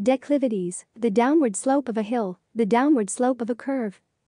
Declivities, the downward slope of a hill, the downward slope of a curve.